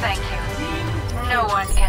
Thank you. No one can.